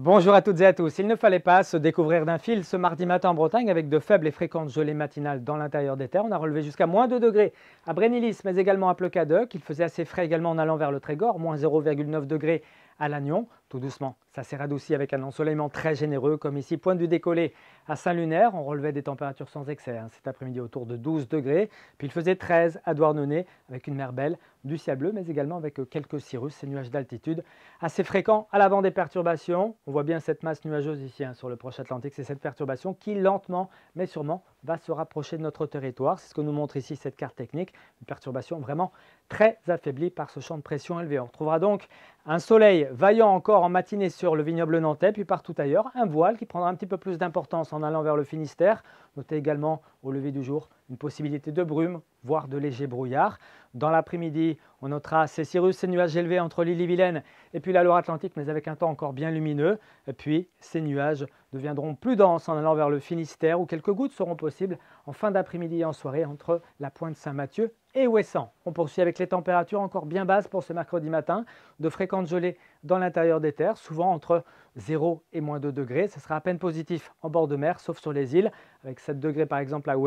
Bonjour à toutes et à tous. Il ne fallait pas se découvrir d'un fil ce mardi matin en Bretagne avec de faibles et fréquentes gelées matinales dans l'intérieur des terres. On a relevé jusqu'à moins 2 degrés à Brénilis, mais également à Pleucadoc. Il faisait assez frais également en allant vers le Trégor, moins 0,9 degrés à Lannion. Tout doucement, ça s'est radouci avec un ensoleillement très généreux, comme ici, point de vue décollé à Saint-Lunaire. On relevait des températures sans excès hein, cet après-midi autour de 12 degrés. Puis il faisait 13 à Douarnenez avec une mer belle, du ciel bleu, mais également avec quelques cirrus, ces nuages d'altitude assez fréquents à l'avant des perturbations. On voit bien cette masse nuageuse ici hein, sur le proche Atlantique. C'est cette perturbation qui, lentement mais sûrement, va se rapprocher de notre territoire. C'est ce que nous montre ici cette carte technique. Une perturbation vraiment très affaiblie par ce champ de pression élevé. On retrouvera donc un soleil vaillant encore en matinée sur le vignoble nantais, puis partout ailleurs, un voile qui prendra un petit peu plus d'importance en allant vers le Finistère. Notez également au lever du jour une possibilité de brume, voire de léger brouillard. Dans l'après-midi, on notera ces cirrus, ces nuages élevés entre l'île-et-Vilaine et puis la Loire-Atlantique, mais avec un temps encore bien lumineux. Et puis, ces nuages deviendront plus denses en allant vers le Finistère, où quelques gouttes seront possibles en fin d'après-midi et en soirée entre la pointe Saint-Mathieu et Ouessant. On poursuit avec les températures encore bien basses pour ce mercredi matin, de fréquentes gelées dans l'intérieur des terres, souvent entre 0 et moins 2 degrés. Ce sera à peine positif en bord de mer, sauf sur les îles, avec 7 degrés par exemple à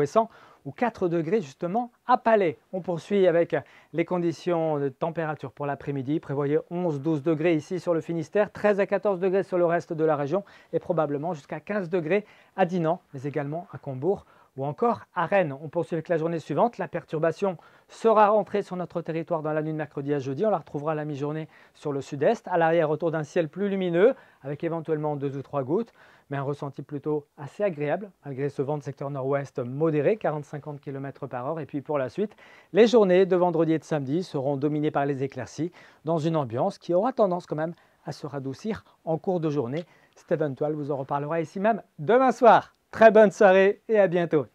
Ou 4 degrés justement à Palais. On poursuit avec les conditions de température pour l'après-midi. Prévoyez 11-12 degrés ici sur le Finistère, 13 à 14 degrés sur le reste de la région et probablement jusqu'à 15 degrés à Dinan, mais également à Combourg ou encore à Rennes. On poursuit avec la journée suivante. La perturbation sera rentrée sur notre territoire dans la nuit de mercredi à jeudi. On la retrouvera à la mi-journée sur le sud-est. À l'arrière, autour d'un ciel plus lumineux, avec éventuellement deux ou trois gouttes, mais un ressenti plutôt assez agréable, malgré ce vent de secteur nord-ouest modéré, 40-50 km par heure. Et puis pour la suite, les journées de vendredi et de samedi seront dominées par les éclaircies, dans une ambiance qui aura tendance quand même à se radoucir en cours de journée. C'est éventuel, vous en reparlera ici même demain soir. Très bonne soirée et à bientôt.